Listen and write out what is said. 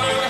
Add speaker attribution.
Speaker 1: Hallelujah.